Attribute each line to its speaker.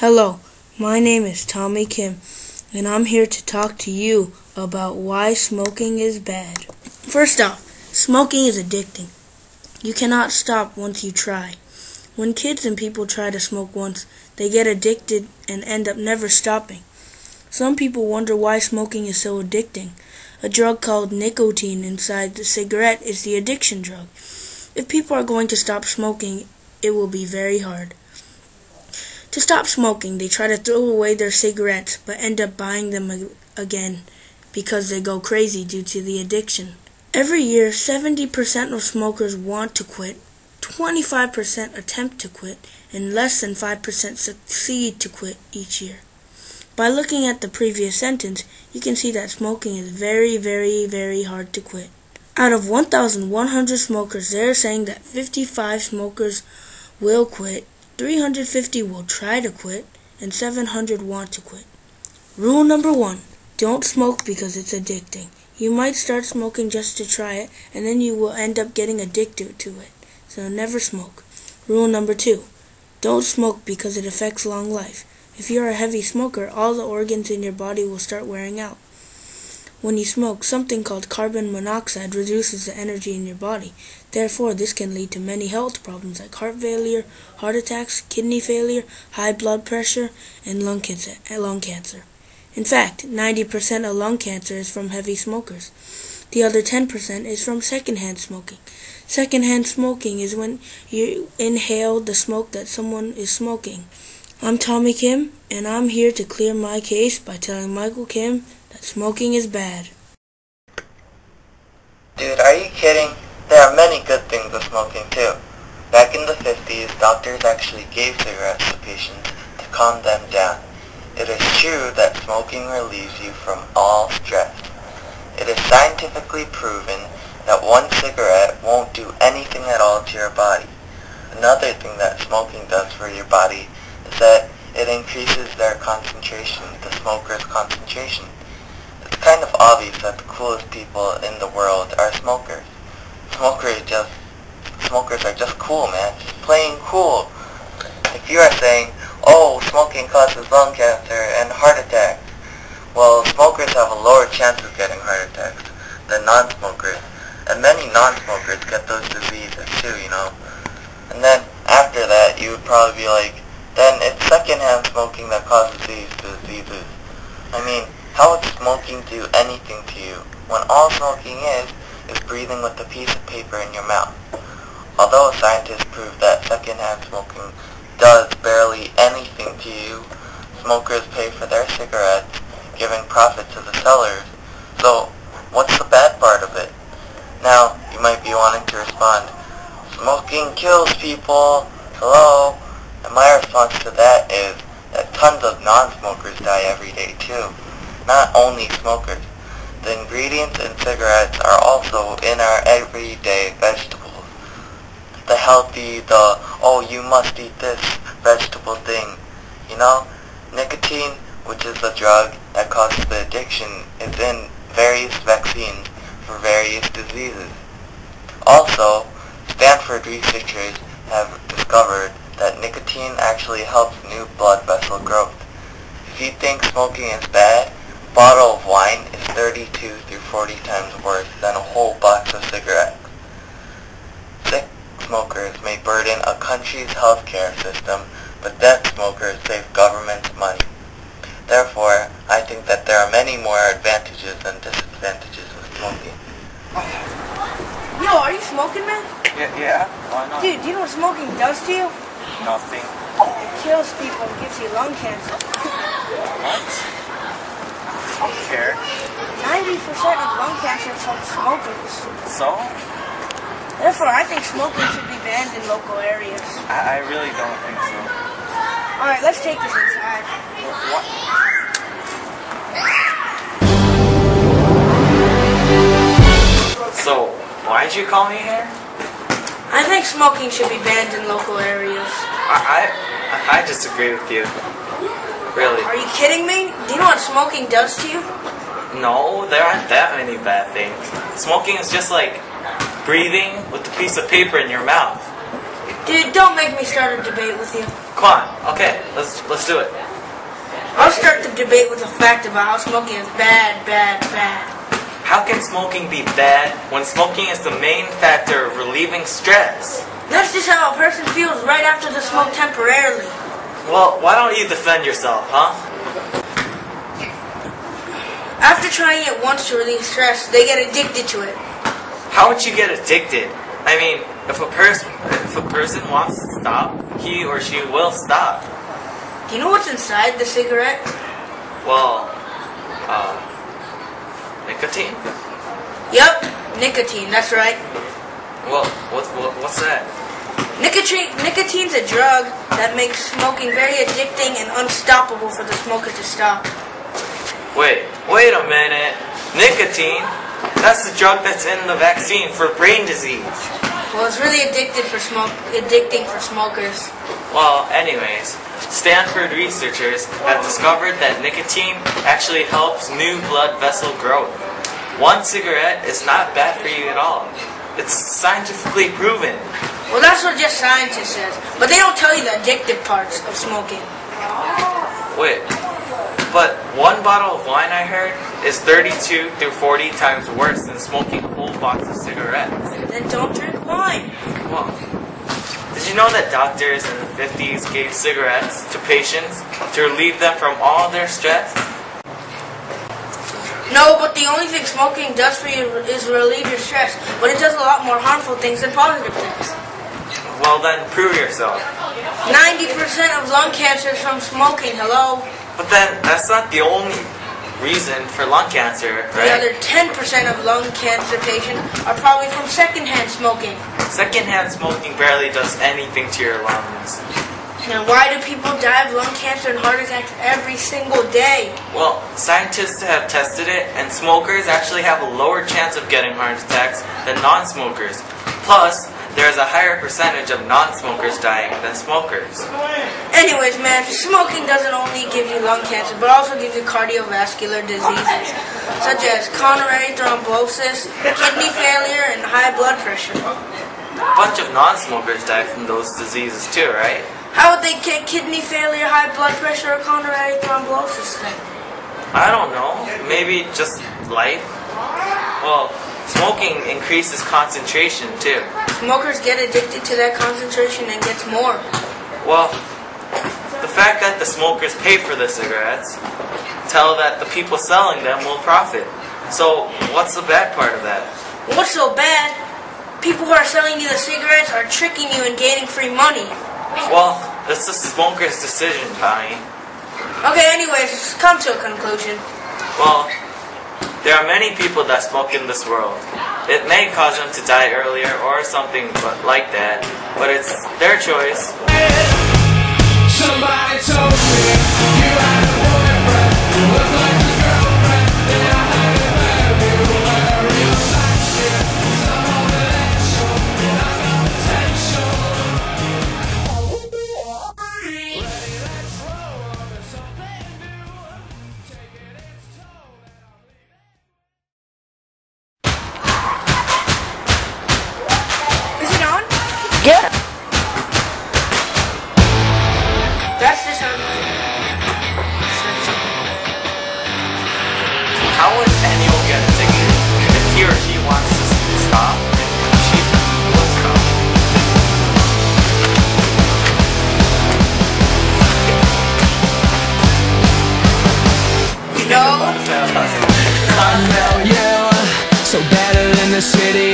Speaker 1: Hello, my name is Tommy Kim, and I'm here to talk to you about why smoking is bad. First off, smoking is addicting. You cannot stop once you try. When kids and people try to smoke once, they get addicted and end up never stopping. Some people wonder why smoking is so addicting. A drug called nicotine inside the cigarette is the addiction drug. If people are going to stop smoking, it will be very hard. To stop smoking, they try to throw away their cigarettes but end up buying them again because they go crazy due to the addiction. Every year, 70% of smokers want to quit, 25% attempt to quit, and less than 5% succeed to quit each year. By looking at the previous sentence, you can see that smoking is very, very, very hard to quit. Out of 1,100 smokers, they are saying that 55 smokers will quit 350 will try to quit, and 700 want to quit. Rule number one don't smoke because it's addicting. You might start smoking just to try it, and then you will end up getting addicted to it. So never smoke. Rule number two don't smoke because it affects long life. If you're a heavy smoker, all the organs in your body will start wearing out. When you smoke, something called carbon monoxide reduces the energy in your body. Therefore, this can lead to many health problems like heart failure, heart attacks, kidney failure, high blood pressure, and lung cancer. Lung cancer. In fact, 90% of lung cancer is from heavy smokers. The other 10% is from secondhand smoking. Secondhand smoking is when you inhale the smoke that someone is smoking. I'm Tommy Kim, and I'm here to clear my case by telling Michael Kim that smoking is bad.
Speaker 2: Dude, are you kidding? There are many good things of smoking too. Back in the 50s, doctors actually gave cigarettes to patients to calm them down. It is true that smoking relieves you from all stress. It is scientifically proven that one cigarette won't do anything at all to your body. Another thing that smoking does for your body is that it increases their concentration, the smoker's concentration. Kind of obvious that the coolest people in the world are smokers. Smokers just, smokers are just cool, man. Just plain cool. If you are saying, oh, smoking causes lung cancer and heart attacks, well, smokers have a lower chance of getting heart attacks than non-smokers. And many non-smokers get those diseases too, you know. And then after that, you would probably be like, then it's secondhand smoking that causes these diseases. I mean, how would smoking do anything to you when all smoking is is breathing with a piece of paper in your mouth? Although scientists prove that secondhand smoking does barely anything to you, smokers pay for their cigarettes, giving profit to the sellers. So, what's the bad part of it? Now, you might be wanting to respond, smoking kills people, hello? And my response to that is that tons of non-smokers die every day too not only smokers. The ingredients in cigarettes are also in our everyday vegetables. The healthy, the, oh, you must eat this vegetable thing. You know, nicotine, which is the drug that causes the addiction, is in various vaccines for various diseases. Also, Stanford researchers have discovered that nicotine actually helps new blood vessel growth. If you think smoking is bad, bottle of wine is 32 through 40 times worse than a whole box of cigarettes. Sick smokers may burden a country's healthcare system, but dead smokers save government's money. Therefore, I think that there are many more advantages than disadvantages of smoking.
Speaker 1: Yo, are you smoking, man?
Speaker 3: Yeah, yeah. Why not?
Speaker 1: Dude, do you know what smoking does to you?
Speaker 3: Nothing.
Speaker 1: It kills people and gives you lung cancer.
Speaker 3: What? I don't care.
Speaker 1: 90% of lung cancer is from smoking.
Speaker 3: So?
Speaker 1: Therefore, I think smoking should be banned in local areas.
Speaker 3: I, I really don't think so.
Speaker 1: Alright, let's take this inside.
Speaker 3: What? So, why'd you call me here?
Speaker 1: I think smoking should be banned in local areas.
Speaker 3: I, I, I disagree with you. Really?
Speaker 1: Are you kidding me? Do you know what smoking does to you?
Speaker 3: No, there aren't that many bad things. Smoking is just like breathing with a piece of paper in your mouth.
Speaker 1: Dude, don't make me start a debate with you.
Speaker 3: Come on. Okay, let's let's do it.
Speaker 1: I'll start the debate with the fact about how smoking is bad, bad, bad.
Speaker 3: How can smoking be bad when smoking is the main factor of relieving stress?
Speaker 1: That's just how a person feels right after the smoke temporarily.
Speaker 3: Well, why don't you defend yourself, huh?
Speaker 1: After trying it once to relieve stress, they get addicted to it.
Speaker 3: How would you get addicted? I mean, if a person if a person wants to stop, he or she will stop.
Speaker 1: Do you know what's inside the cigarette?
Speaker 3: Well, uh, nicotine.
Speaker 1: Yup, nicotine, that's right.
Speaker 3: Well, what, what what's that?
Speaker 1: Nicotine, nicotine's a drug that makes smoking very addicting and unstoppable for the smoker to stop.
Speaker 3: Wait, wait a minute. Nicotine? That's the drug that's in the vaccine for brain disease.
Speaker 1: Well, it's really addicted for smoke, addicting for smokers.
Speaker 3: Well, anyways, Stanford researchers have discovered that nicotine actually helps new blood vessel growth. One cigarette is not bad for you at all. It's scientifically proven.
Speaker 1: Well, that's what just scientists says, but they don't tell you the addictive parts of smoking.
Speaker 3: Wait, but one bottle of wine I heard is 32 through 40 times worse than smoking a whole box of cigarettes.
Speaker 1: Then don't drink wine.
Speaker 3: Well, did you know that doctors in the 50s gave cigarettes to patients to relieve them from all their stress?
Speaker 1: No, but the only thing smoking does for you is relieve your stress, but it does a lot more harmful things than positive things.
Speaker 3: Well, then prove yourself.
Speaker 1: 90% of lung cancer is from smoking, hello?
Speaker 3: But then that's not the only reason for lung cancer, right?
Speaker 1: The other 10% of lung cancer patients are probably from secondhand smoking.
Speaker 3: Secondhand smoking barely does anything to your lungs.
Speaker 1: Now, why do people die of lung cancer and heart attacks every single day?
Speaker 3: Well, scientists have tested it, and smokers actually have a lower chance of getting heart attacks than non-smokers. Plus, there is a higher percentage of non-smokers dying than smokers.
Speaker 1: Anyways, man, smoking doesn't only give you lung cancer, but also gives you cardiovascular diseases, such as coronary thrombosis, kidney failure, and high blood pressure.
Speaker 3: A bunch of non-smokers die from those diseases too, right?
Speaker 1: How would they get kidney failure, high blood pressure, or coronary thrombosis then?
Speaker 3: I don't know. Maybe just life? Well, smoking increases concentration too.
Speaker 1: Smokers get addicted to that concentration and gets more.
Speaker 3: Well, the fact that the smokers pay for the cigarettes tell that the people selling them will profit. So, what's the bad part of that?
Speaker 1: What's so bad? People who are selling you the cigarettes are tricking you and gaining free money.
Speaker 3: Well, it's the smoker's decision, Tommy.
Speaker 1: Okay, anyways, come to a conclusion.
Speaker 3: Well, there are many people that smoke in this world. It may cause them to die earlier or something but like that, but it's their choice.
Speaker 4: Somebody told me the city